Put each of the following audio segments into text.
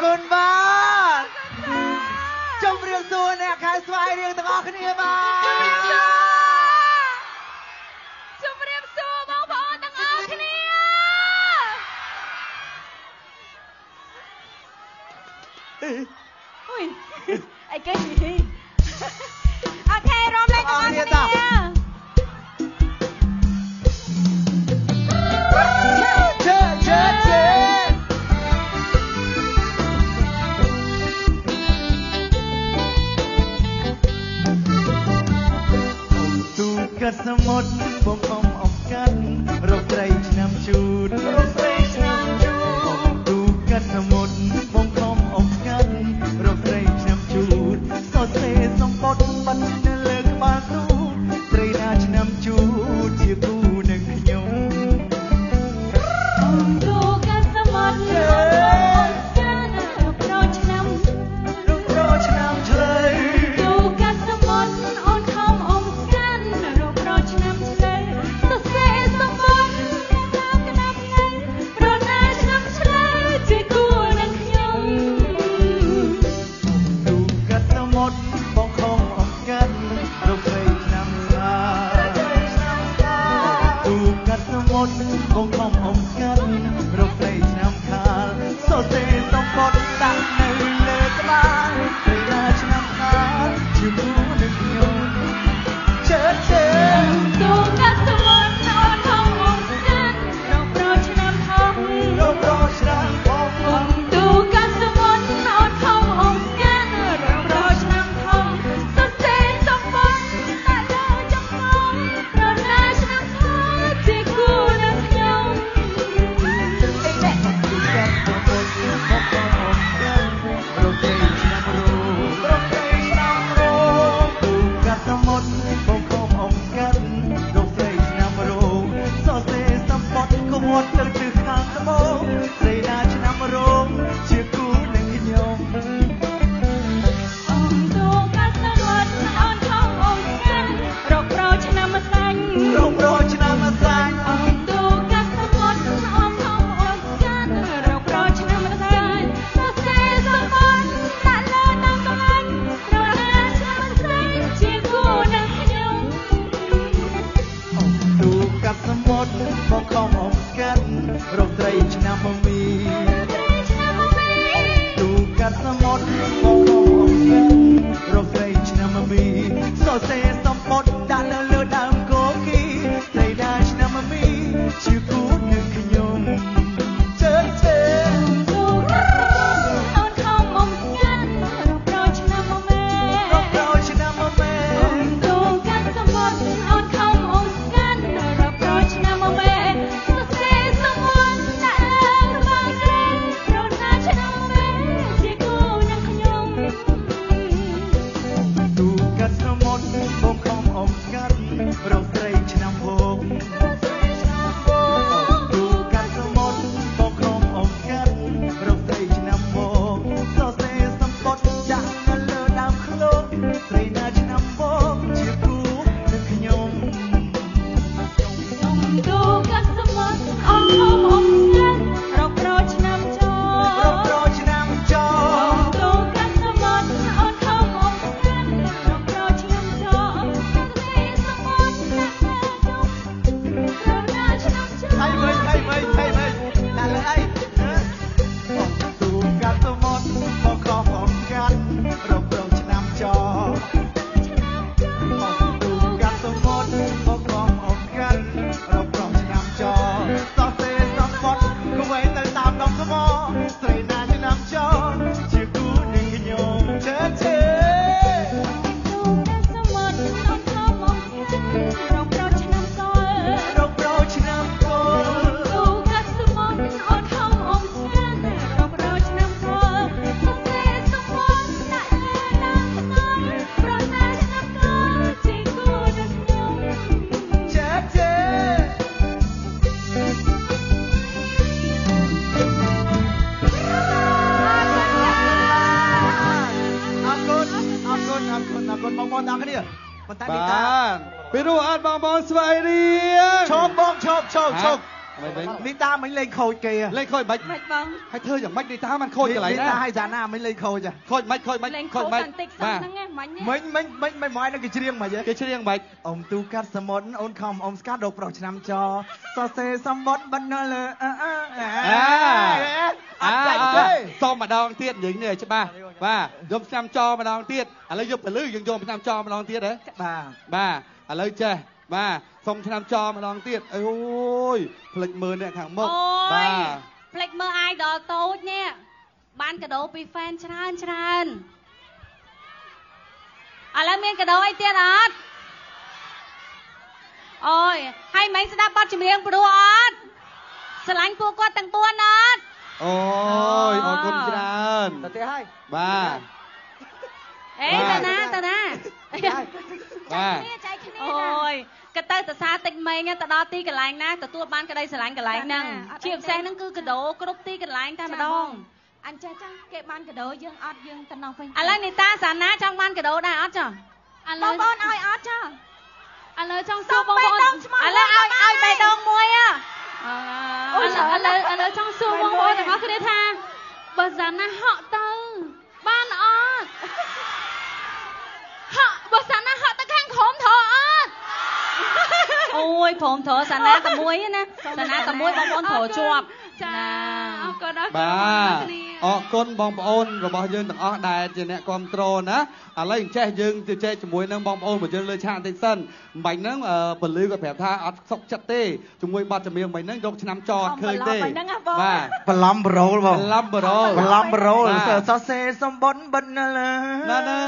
គុណបាទជម្រាបសួរអ្នកខែស្វាយរៀងទាំងអស់គ្នាបាទជម្រាបសួរបងប្អូនទាំងអស់គ្នាអុយអីគេអូខេរំលែកទាំងអស់គ្នា តសមុទ្របងអំអំកាត់រកត្រីឆ្នាំជូតរកត្រីឆ្នាំជូតទូកាត់សមុទ្របងអំអំកាត់រកត្រីឆ្នាំជូតសរសេរសំបុត្របាត់ con បងប្អូនទាំងគ្នាប៉ុន្តែមានការពីនោះអត់បងប្អូនស្វ័យរៀងឈប់បងឈប់ឈប់ឈប់ មិនវិញនេះតាមិនលេងខូចគេហ៎លេងខូចមិនមិនបងហើយធ្វើយ៉ាងម៉េចនេះតាมันខូចកន្លែងនេះណាតាឲ្យសាណាមិនលេងខូចហ៎ខូចមិនខូចមិនលេងខូខូចចមិនបន្តិចសោះបាទហ្នឹងឯងមិញមិញមិញមិញមិនមកឲ្យនឹងគេច្រៀងមកយេគេច្រៀងមិនអ៊ំទូកាត់សមុទ្រអូនខំអ៊ំស្កាត់ដកប្រុសឆ្នាំចសរសេរសំបុត្របណ្ណលើអឺអឺអឺអត់ចាច់ទេសុំម្ដងទៀតនិយាយនេះឲ្យច្បាស់បាទយកឆ្នាំចម្ដងទៀតឥឡូវយកពលឺយើងយកឆ្នាំចម្ដងទៀតហ៎បាទបាទឥឡូវចេះ បាទសុំឆ្នាំចម្ដងទៀតអូយផ្លិចមើលអ្នកខាងមុខអូបាយទផ្លេចមើល idol តូចនេះបានកាដូពី fan ច្រើនច្រើនឥឡូវមានកាដូអីទៀតអត់អូយហើយមិនស្ដាប់បទចម្រៀងព្រោះអត់ស្រឡាញ់ពួកគាត់ទាំងពួនអត់អូយអរគុណច្រើនទៅទៀតហើយបាទអេបាតាទណាតាណាបាទចែកគ្នាអូយ ក៏ទៅទៅសារតិចមេងទៅដល់ទីកន្លែងណាទទួលបានក្តីស្រឡាញ់កន្លែងហ្នឹងជាពិសេសហ្នឹងគឺកាដូគ្រប់ទីកន្លែងតែម្ដងអញចេះចាស់គេបានកាដូយើងអត់យើងទៅណោះវិញឥឡូវនីតាសាណាចង់បានកាដូដែរអត់ចាឥបឡូងវប្អូនឲ្យអត់ចាឥឡូវចង់សួរបងប្អូនបេះដូងឈ្មោះឥឡូវឲ្យបងឲ្យបេះដូងមួយហ៎អូឥយឡូវឥឡូវច្រើនឥឡូវចង់សួរបងប្អូនទាំងអស់គ្នាថាបើសាណាហក់ទៅបានអត់ហក់បើសាណាហក់ទៅខាងក្រោមធរអត់ អូយព្រមធរសាណាតែមួយទេណាសាណាតែមួយបងប្អូនធរជាប់ចាអរគុណអរគុណបាទ អរគុណបងប្អូនរបស់យើងទាំងអស់ដែលជាអ្នកគ្រប់គ្រងណាឥឡូវអញ្ចេះយើងទៅចែកជាមួយនឹងបងប្អូនរបស់យើងលើឆាកបន្តិចសិនមិនហ្នឹងអឺពលឺគាត់ប្រាប់ថាអត់សុខចិត្តទេជាមួយបទចម្រៀងមិនហ្នឹងយកឆ្នាំចអត់ឃើញទេអំបន្លប់ហ្នឹងហ៎បងបាទបន្លំប្រូលបងឡំបរោបន្លំប្រូលបាទសរសេរសំបុត្របណ្ណលើណាណា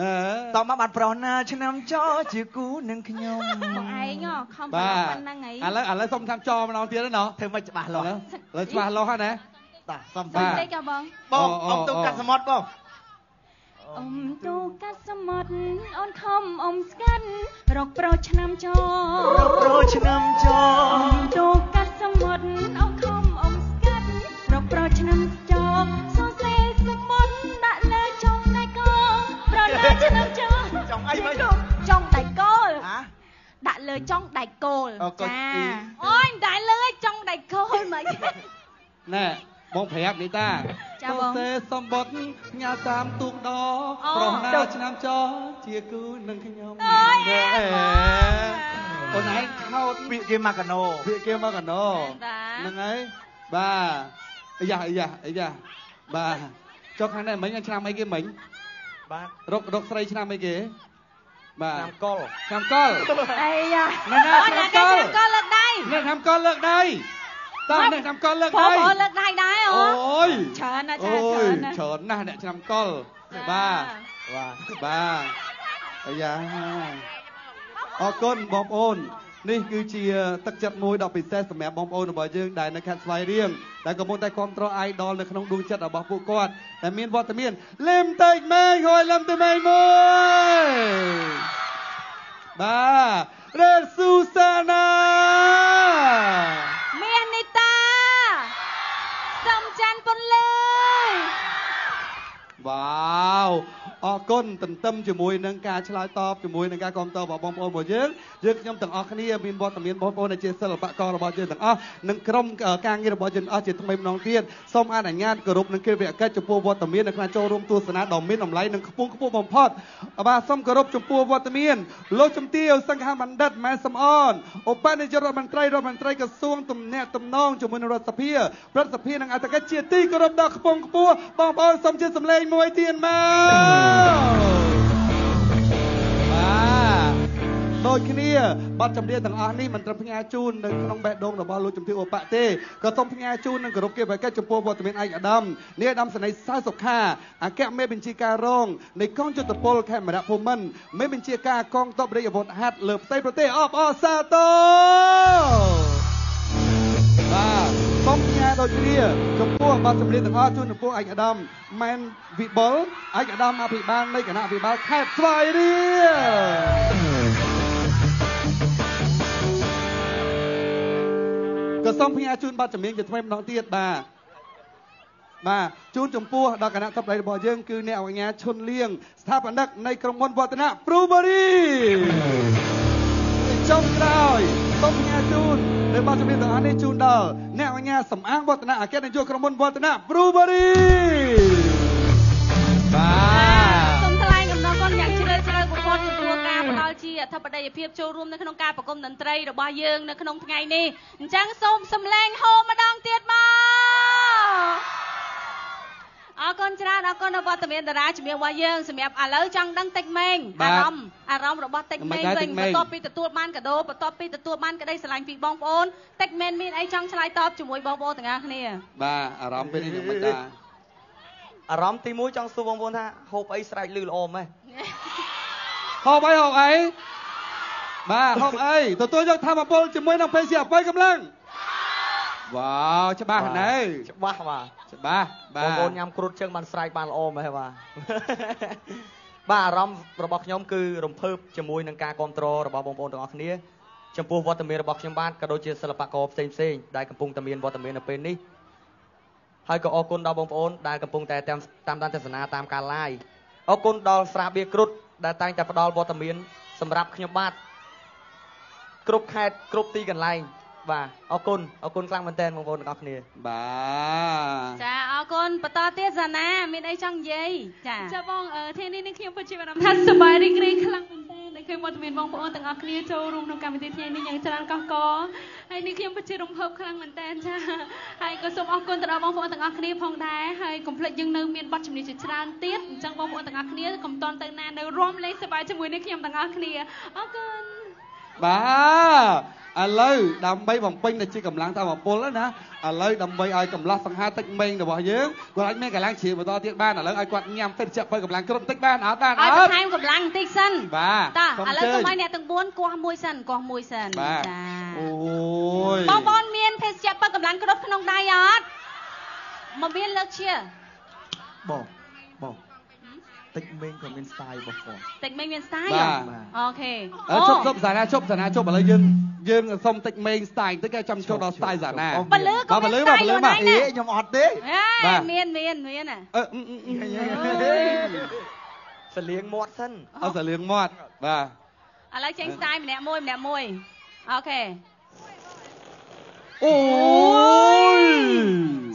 អឺតមកបាត់ប្រុសណាឆ្នាំចជាគូនឹងខ្ញុំបងឯងហ៎ខំប្របាឡប់ទប៉ុណ្ណឹងហីឥឡូវឥឡូវសុំឆ្នាំចម្ដងទៀតណាធ្វើមិនច្បាស់ឥលាឡូស់វឥឡូវច្បាស់លាស់ហើយណាតាសំ បាបាទតិចហ៎បងបងអ៊អូអូំទូកាត់សមុទ្របងអ៊ំទូកាត់សមុទ្រអូនខំអ៊ំស្កាត់រកប្រុសឆ្នាំចរកប្រុសឆ្នាំចអ៊ំទូកាត់សមុទ្រអូនខំអ៊ំស្កាត់រកប្រុសឆ្នាំចសរសេរសមុទ្រដាក់លើចុងដៃកប្រលើឆ្នាំចចង់អីវិញចុងដៃកូលហ៎ដាក់លើចុងដៃគោលអូកូនចាទីអូយមិនដែរលើឯងចង់ដៃគោលមកណែ បងប្រាប់នេះតាចាបងសេសម្បត្តិញ៉ាតាមទូកដអូប្រុសណាឆ្នាំចជាគូនឹងខ្ញុំអូយអេអេបងអូនឯងខោតពាក្យគេមកកាណូវាគេមកកណោតាហ្នឹងហើយបាទអាយ៉ាអាយ៉ាអាយ៉ាបាទចុះខាងនេះមិញឆ្នាំអីគេមិញបាទរករកស្រីឆ្នាំអីគេបាទឆ្នាំកុលឆ្នាំកលអីយ៉ានេះណាអូយឆ្នាំអ្នកកគេលឆ្នាំកលលើកដៃនេះឆ្នាំកលលើកដៃ តើនេះឆ្នាំកលលើកបងដៃប្អូនលើកដៃដែរអូអូយច្រើនណាស់ចាអូច្រើនយណាស់ច្រើនណាស់អ្នកឆ្នាំកលបាទបាទបាទអាយ៉ាអរគុណបងប្អូននេះគឺជាទឹកចិត្តមួយដ៏ពិសេសសម្រាប់បងប្អូនរបស់យើងដែលនៅខេត្តស្វាយរៀងដែលកំពុងតែគ្រប់គ្រង idol នៅក្នុងដួងចិត្តរបស់ពួកគាត់ដែលមានវត្តមានលឹមតេកម៉េងហើយលឹមតេម៉េងមួយបាទរេស៊ូសាណា សំច័ន្ទពន្លឺវ៉ាវអរគុណទន្ទឹមជាមួយនឹងការឆ្លើយតបជាមួយនឹងការគ្រប់គ្រងរបស់បងប្អូនរបស់យើងយើងខ្ញុំទាំងអស់គ្នាមានវត្តមានបងប្អូនដែលជាសិល្បកររបស់យើងទាំងអស់និងក្រុមការងាររបស់យើងទាំងអស់ជាថ្មីម្ដងទៀតសូមអនុញ្ញាតគោរពនឹងគិតវិកិច្ចចំពោះវត្តមាននៅក្នុងចូលរួមទស្សនាដ៏មានតម្លៃនិងខ្ពង់ខ្ពស់បំផុតបាទសូមគោរពចំពោះវត្តមានលោកជំទាវសង្ឃបណ្ឌិតម៉ែសំអនឧបនាយករដ្ឋមន្ត្រីរដ្ឋមន្ត្រីក្រសួងទំនាក់ទំនងជាមួយនឹងរដ្ឋសភាព្រឹទ្ធសភានិងអធិការជាទីគោរពដ៏ខ្ពង់ខ្ពស់បងប្អូនសូមជាសម្លេងមួយទៀតមកបាទដូចគ្នាបទចម្រៀងទាំងអស់នេះមិនត្រឹមផ្ញើជូននៅក្នុងបេះដូងរបស់លោកជំទាវឧបៈទេក៏សូមផ្ញើជូននឹងគោរពគៀបកិច្ចចំពោះវត្តមានឯកឧត្តមនាយឧត្តមសេនីយ៍សៅសុខាអគ្គមេបញ្ជាការរងនៃកងយុទ្ធពលខេមរៈភូមិន្ទមេបញ្ជាការកងទ័ពរាជអាវុធហត្ថលើផ្ទៃប្រទេសអបអរសាទរបាទសូមផ្ញើ ដូចគ្នាចំពោះបទចម្រៀងទាំងអស់ជូនចំពោះឯកឧត្តមម៉ែនវិបុលឯកឧត្តមអភិបាលនៃគណៈអភិបាលខេត្តស្វាយរៀងក៏សូមផ្ញើជូនប័ណ្ណចម្រៀងជាថ្មីម្ដងទៀតបាទបាទជូនចំពោះដល់គណៈតបដៃរបស់យើងគឺអ្នកអញ្ញាឈុនលៀងស្ថាបនិកនៃក្រុមហ៊ុនវឌ្ឍនៈ Brewery ចុងក្រោយ សូមផ្ញើជូននៅបទចម្រៀងទាំងអស់នេះជូនដល់អ្នកបញ្ញាសំអាងវឌ្ឍនៈអគ្គនាយកក្រុមហ៊ុនវឌ្ឍនៈ Brewery បាទសូមថ្លែងអំណរគុណយ៉ាងជ្រាលជ្រៅបំផុតចំពោះការផ្ដល់ជាអធិបតីភាពចូលរួមនៅក្នុងការប្រគំតន្ត្រីរបស់យើងនៅក្នុងថ្ងៃនេះអញ្ចឹងសូមសម្លេងហូមម្ដងទៀតមក អរគុណច្រើនអរគុណដល់វត្តមានតារាជំនាញរបស់យើងសម្រាប់ឥឡូវចង់ដឹងតិចមែងបាទអារម្មណ៍អារម្មណ៍របស់តិចមែងមិនដែរវិញតិចមែងបន្ទាប់ពីទទួលបានកាដូបន្ទាប់ពីទទួលបានក្តីស្រឡាញ់ពីបងប្អូនតិចមែនមានអីចង់ឆ្លើយតបជាមួយបងប្អូនទាំងអស់គ្នាបាទអារម្មណ៍ពេលនេះយ៉ាងម៉េចដែរអារម្មណ៍ទី1ចង់សួរបងប្អូនថាហូបអីស្រែកលឺល្អម៉េះហូបអីហូបអីបាទហូបអីទទួលយកធម្មពលជាមួយនឹងពេទ្យអបិយកម្លាំងវ៉ាវច្បាស់ណែច្បាស់បាទច្បាស់បាបងទប្អូនញ៉ាំគ្រុតជើងបានស្រែកបានល្អម៉េះបាទបាទអារម្មណ៍របស់ខ្ញុំគឺរំភើបជាមួយនឹងការគ្រប់គ្រងរបស់បងប្អូនទាំងអស់គ្នាចំពោះវត្តមានរបស់ខ្ញុំបាទក៏ដូចជាសិល្បករផ្សេងផ្សេងៗដែលកំពុងតែមានវត្តមាននៅពេលនេះហើយក៏អរគុណដល់បងប្អូនដែលកំពុងតែតាមតាមដានទស្សនាតាមការ live អរគុណដល់ស្រាបៀរគ្រុតដែលតែងតែផ្ដល់វត្តមានសម្រាប់ខ្ញុំបាទគ្រប់ខេត្តគ្រប់ទីកន្លែង បាទអរគុណអរគុណខ្លាំងមែនទែនបងប្អូនទាំងអស់គ្នាបាទចាអរគុណបន្តទៀតសាណាមានអីចង់និយាយចាចាបងអឺថ្ងៃនេះនេះខ្ញុំពិតជាមានអារម្មណ៍ថាសប្បាយរីករាយខ្លាំងមែនទែនដែលឃើញវត្តមានបងប្អូនទាំងអស់គ្នាចូលរួមក្នុងកម្មវិធីថ្ងៃនេះយ៉ាងច្រើនកកកហើយនេះខ្ញុំពិតជារំភើបខ្លាំងមែនទែនចាហើយក៏សូមអរគុណទៅដល់បងប្អូនទាំងអស់គ្នាផងដែរហើយកុំភ្លេចយើងនៅមានបទចម្រៀងជាច្រើនទៀតអញ្ចឹងបងប្អូនទាំងអស់គ្នាកុំតន់ទៅណានៅរួមលេងសប្បាយជាមួយនឹងខ្ញុំទាំងអស់គ្នាអរគុណ បាទឥឡូវដើម្បីបំពេញទៅជាកម្លាំងធម្មពលណាឥឡូវដើម្បីឲ្យកម្លោះសង្ហាតិចមេងរបស់យើងគាត់អាចមានកម្លាំងជ្រាបបន្តទៀតបានឥឡូវឲ្យគាត់ញ៉ាំពេទ្យជៈបើកម្លាំងគ្រប់បន្តិចបានអត់បានអឲ្យត់បន្ថែមកម្លាំងបន្តិចសិនបាទតាសូមឥឡូវអញ្ជើសូមញឲ្យអ្នកទាំង4គាស់មួយសិនគាស់មួយសិនបាទចាអូយបងប្អូនមានភេសជ្ជៈបើកម្លាំងគ្រប់ក្នុងដៃអត់មកមានលើកជាបងបង តិចមេងក៏មាន style របស់គាត់តិចមិនមាន style បាទអូខេអើជប់ជប់សាណាជប់សាណាជប់ឥឡូវយើងយើងសុំតិចមេង style តិចគេចាំចូលដល់ style សាណាបលឺក៏បាទមានបលឺបាទ style បលឺបាទខ្លួនឯងអេខ្ញុំអត់ទេហេបាទមានមានមានណាអឺអឺអឺអឺសលៀងមាត់សិនអត់សលៀងមាត់បាទឥឡូវចេញ style ម្នាក់មួយម្នាក់មួយអូខេអូយ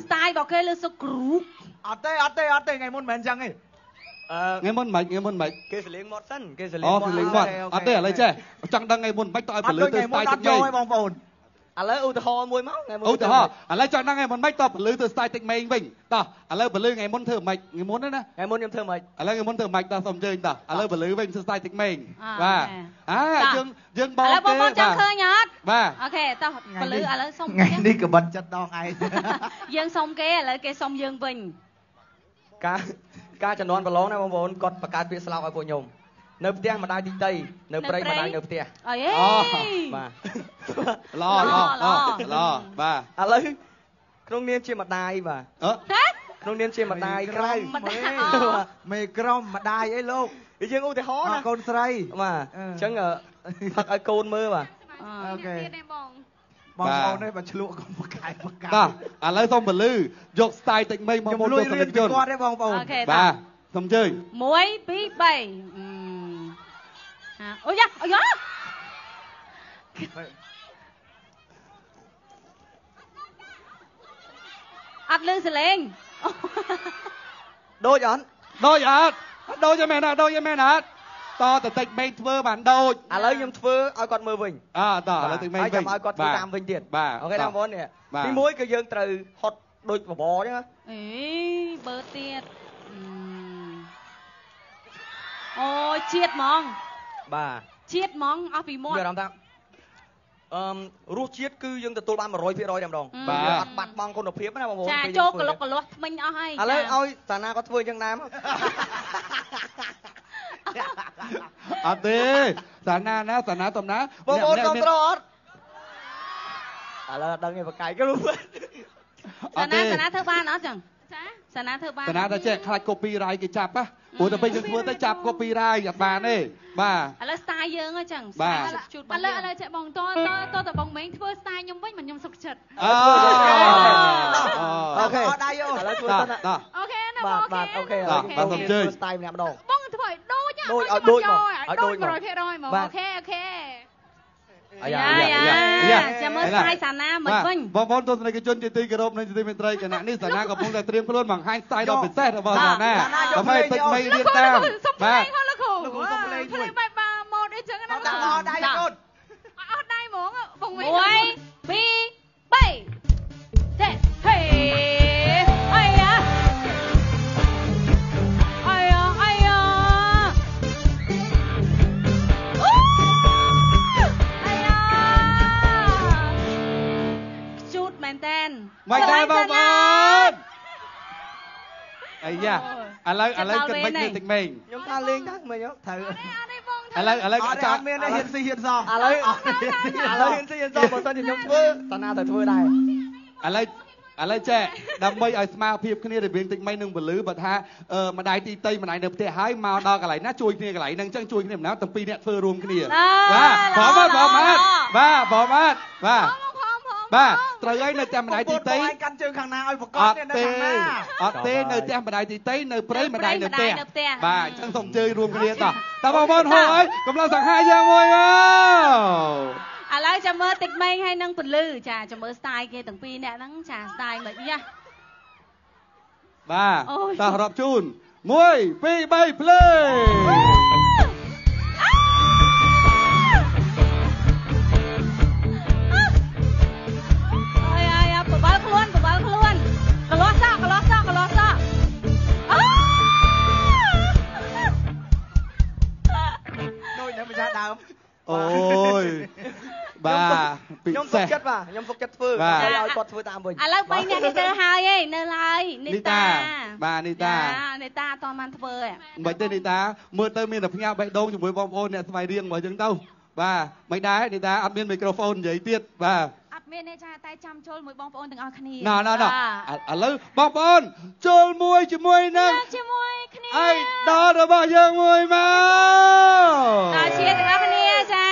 style របស់គេលើសុកគ្រូបអត់ទេអត់ទេអត់ទេថ្ងៃមុនមិនមែនអញ្ចឹងទេអឺ ថ្ងៃមុនមិនថ្ងៃមុនមិនគេសលៀងមាត់សិនគេសលៀអូងសមាត់លៀងមាត់អូខេអត់ទេឥឡូវចេះចង់ដឹងថ្ងៃមុនមិនទៅឲ្យអបត់លឺដូចទៅថ្ងៃមុន style អតិត់ចយកមេងទេបងប្អូនឥឡូវឧទាហរណ៍មួយមកថ្ងៃមុនឧទាហរណ៍ឥឡូវចង់ដឹងថ្ងៃមុនមិនទៅបលឺទៅ style តិចមេងវិញតោះឥឡូវបលឺថ្ងៃមុនធ្វើមិនថ្ងៃមុនណាថ្ងៃមុនខ្ញុំធ្វើម៉េចឥឡូវថ្ងៃមុនធ្វើមិនតោះសុំអញ្ជើញតោះឥឡូវបលឺវិញធ្វើ style តិចមេងអាបាទអូខេអាតោះយើងយើងបឥងឡូវបងប្អូនចង់ឃើញអត់បាទអូខេតោះបលឺឥឡូវសុំថ្ងៃនេះក៏បិទចិត្តដងឯងយើងសុំគេឥឡូវគេសុំយើងវិញការ ការចំនួនប្រឡងណាបងប្អូនគាត់បង្កើតពាក្យស្លោកឲ្យពួកខ្ញុំនៅផ្ទះម្ដាយទីតីនៅព្រៃម្ដាយនៅផ្ទះអីអូបាទឡឡឡឡបាទឥឡូវក្នុងនាមជាម្ដាយបាទអឺហ៎ក្នុងនាមជាម្ដាយក្រៅម្ដាយមេក្រុមម្ដាយអីលោកវាយើងឧទាហរណ៍អណារកូនស្រីបាទអឺអញ្ចឹងអឺផឹកឲ្យកូនមើលបាទអូខេទៀតទេបង បងប្អូននេះបើឆ្លក់កុំប្រកាយប្រកាយតោះឥឡូវសុំបលឺយក style តិចមេងមកខ្ញុំមកលួទយស្សរៀនិនកពីជនគាត់ទេបងប្អូនអូខេតោះបាទសុំអញ្ជើញ1 2 3អូយ៉ាអូយ៉ាអត់លឺសលេងដូចអត់ដូចអត់ដូចឯមែនអត់ដូចឯមែនអត់ តតតិចមេងធ្វើបានដូចឥឡូវខ្ញុំធ្វើឲ្យគាត់មើលវិញអើតឥឡូវតិចមេងហើយវិញចាំឲ្យគាត់ធ្វើតាមវិញទៀតបាទអូខេណាបងប្អូននេះបាទទីមួយគឺយើងត្រូវហត់ដូចបបរអញ្ចឹងណាអេបើទៀតអឺអូយជាតិហ្មងបាទជាតិហ្មងអស់ពីមាត់មានអារម្មណ៍ថាអឺមរសជាតិគឺយើងទទួលបាន100%តែម្ដងបាទយើងអត់បាត់បង់គុណភាពណាបងប្អូនចាពេលចូលយើងកធ្វើលុកកលាស់ថ្មិញអស់ហើយឥឡូវចាឲ្យតាណាគាត់ធ្វើអញ្ចឹងដែរមក អត់ទេសាណាណាសាណាតំណាបងប្អូនអ្នកគ្រប់មានត្រអត់ឥឡូវដឹងឯបកាយគ្រូអសាត់ណាទេសាណាធ្វើបានអត់ចឹងចាសាណាធ្វើបានសាណាតែចេះខ្លាច copyright គេចាប់ណាព្រោះតែពេលយើងធ្វើទៅចាប់ copyright អត់បានទេបាទឥឡូវ style យើងហ៎ចឹងបាទ style ជូតបឥងឡូយើងវឥឡូវចេះបងតតតតបងមេងធ្វើ style ខ្ញុំវិញមិនខ្ញុំសុខចិត្តអូអូខេអត់ដៃអូឥឡូវធ្វើតោះសិនណាតោះអូខេណាបាទបងបាទអូខេឥតោះឡូវបាទសូមអញ្ជើញធ្វើ style ម្នាក់ម្ដងបងធ្វើឲ្យ ដូចដូចឲ្យដូចមកឲ្យដូចមក100%ហ្មងបាទអូខេអូខេអាយ៉ាយ៉ាយ៉ាយ៉ាចាំមើលស្រាយសាណាមិនវិញបងប្អូនទស្សនិកជនជាទីគោរពនិងជាទីមេត្រីគណៈនេះសាណាកំពុងតែត្រៀមខ្លួនបង្ហាញស្ទាយដ៏ពិសេសរបស់សាណាដើម្បីទឹកមីរៀនតាមសុំភ្បាលេទងផងលោកគ្រូលោកគ្រូសុំភ្លេងមួយភ្លេងបែបបាម៉ូតអីចឹងណាដាក់មកដៃកូនអត់ដៃហ្មងបងវិញ មិនដែរបងប្អូនអាយ៉ាឥឡូវឥឡូវគិតមិនគ្នាទឹកមីងខ្ញុំថាលេងដែរមើលខ្ញុំត្រូវអត់ទេបងឥឡូវឥឡូវអត់ទេចាអត់មានទេហ៊ានស៊ីហ៊ានសងឥឡូវឥឡូវហ៊ានស៊ីហ៊ានសងបើសិនជាខ្ញុំធ្វើតាណាទៅធ្វើដែរឥឡូវឥឡូវចេះដើម្បីឲ្យស្មារភាពគ្នារវាងទឹកមីងនិងពលឺបើថាអឺម្ដាយទីតីម្ដាយនៅផ្ទះហើយមកដល់កន្លែងណាជួយគ្នាកន្លែងហ្នឹងអញ្ចឹងជួយគ្នាម្ដងទាំងពីរអ្នកធ្វើរួមគ្នាបាទបងបាទបងបាទបាទបងបាទបាទផងផងផង បាទត្រូវហើយនៅផ្ទះម្ដាយទីតីបងឯងកាន់ជើងខាងណាឲ្យប្រកអបត់នេះនៅទេខាងណាអត់ទេនៅផ្ទះម្ដាយទីតីនៅព្រៃម្ដាយនៅផ្ទះនៅផ្ទះបាទអញ្ចឹងសូមអញ្ជើញរួមគ្នាតោះតើបងប្អូនហូអើយកំឡុងសង្ហាយ៉ាងមួយមកឥឡូវចាំមើលតិចមេងហើយនឹងពលឺចាចាំមើល style គេទាំងពីរអ្នកហ្នឹងចា style មិនយ៉ាបាទអូយតោះរាប់ជូន1 2 3ភ្ដូចនៅម្ចាស់ដើមអូយបាទពិខ្ញុំសុសេកសចិត្តបាទខ្ញុំសុកចិត្តធ្វើបាទឲ្យឲ្យគាត់ធ្វើតាមវិញឥឡូវ3អ្នកនេះទៅហើយឯងនៅឡើយនីនីតាតាបាទនីតាចានីតាអត់តបានធ្វើឯងមិនទេនីតាមើលទៅមានតែផ្ញើបេះដូងជាមួយបងប្អូនអ្នកស្វ័យរៀងមកអញ្ចឹងទៅបាទមិនដែរនីតាអត់មានមីក្រូហ្វូននិយាយទៀតបាទអត់ មានទេចាតែចាំចូលមួយបងប្អូនទាំងអស់គ្នាណ៎ណ៎ណ៎ឥឡូវបងប្អូនចូលមួយជាមួយនឹងជាមួយគ្នាអៃដល់របស់យើងមួយមកដល់ជាទាំងអស់គ្នាចា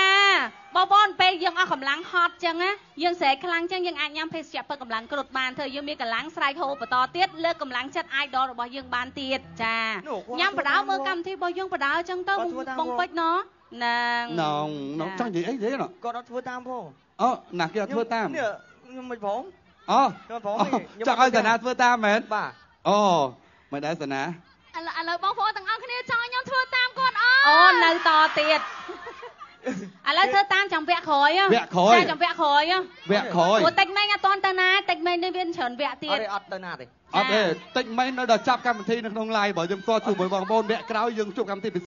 បងប្អូនពេលយើងអស់កម្លាំងហត់ចឹងណាយើងស្រែកខ្លាំងចឹងយើងអាចញ៉ាំភេសជ្ជៈពឹកកម្លាំងគ្រុតបានធ្វើយើងមានកម្លាំងស្រែកហូរបន្តទៀតលើកកម្លាំងចិត្ត idol របស់យើងបានទៀតចានោះគាត់ញ៉ាំបដៅមើលកម្មវិធីរបស់យើងបដៅចឹងទៅគាត់ធ្វើតាមបងបងពេជ្រណ៎ហ្នឹងណងណងចង់និយាយអីទេណ៎គាត់អត់ធ្វើតាមផងអូណាគេអត់ធ្វើតាមនេះខ្ញុំមិនព្រមអូខ្ញុំព្រមអូទេខ្ញុំចង់ឲ្យសាណាធ្វើតាមមែនបាទអូមិនដែរសាណាឥឡូវឥឡូវបងប្អូនទាំងអស់គ្នាចង់ឲ្យខ្ញុំធ្វើតាមគាត់អត់អូនៅតទៀតឥឡូវធ្វើតាមចាំវគ្គក្រោយហ៎វគ្គក្រោយចាចាំវគ្គក្រោយហ៎វគ្គក្រោយព្រោះតិចមែងអត់តន់ទៅណាតិចមែងនេះវាច្រើនវគ្គទៀអតត់ទេអត់ទៅណាទេអត់ទេតិចមិននៅដល់ចាប់កម្មវិធីនៅក្នុង live បើយើងផ្ទាល់ជួបជាមួយបងប្អូនវគ្គក្រោយយើងជួបកម្មវិធីពិ